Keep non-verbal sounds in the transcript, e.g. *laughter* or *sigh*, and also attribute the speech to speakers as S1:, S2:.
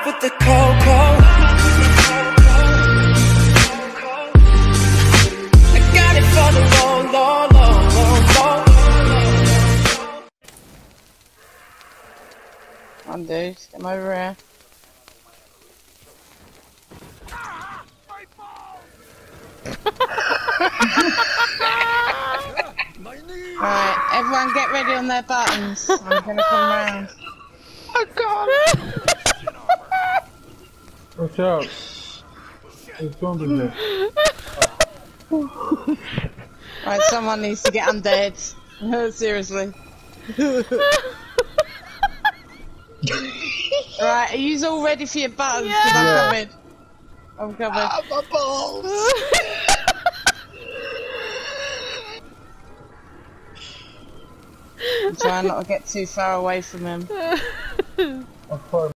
S1: love with the cocoa. I got it for the.
S2: Come on, dude. Come over here. *laughs* Alright, everyone get ready on their buttons. I'm gonna come round. *laughs*
S3: Oh, I can't.
S4: Watch out. There's zombies there. *laughs*
S2: Right, someone needs to get undead. *laughs* Seriously. *laughs* right, are you all ready for your buttons? 'Cause I'm
S4: Yeah.
S2: coming. I'm coming.
S3: Ah, my balls.
S2: I'm trying not to get too far away from him.
S4: I'm fine.